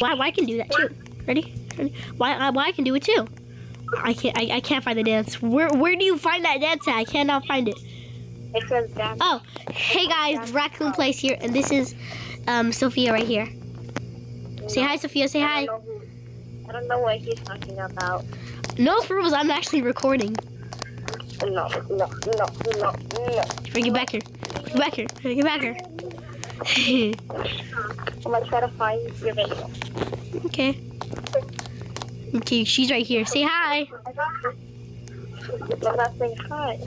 Why? Why I can do that too? Ready? Ready? Why? I, why I can do it too? I can't. I, I can't find the dance. Where Where do you find that dance at? I cannot find it. It says down. Oh, hey guys, Raccoon Plays here, and this is um Sophia right here. Say hi, Sophia. Say hi. I don't know what he's talking about. No, for reals, I'm actually recording. No, no, no, no, no. Bring it back here. Bring it back here. Bring it back here. I'm gonna try to find your video. okay. Okay, she's right here. Say hi. I'm not saying hi.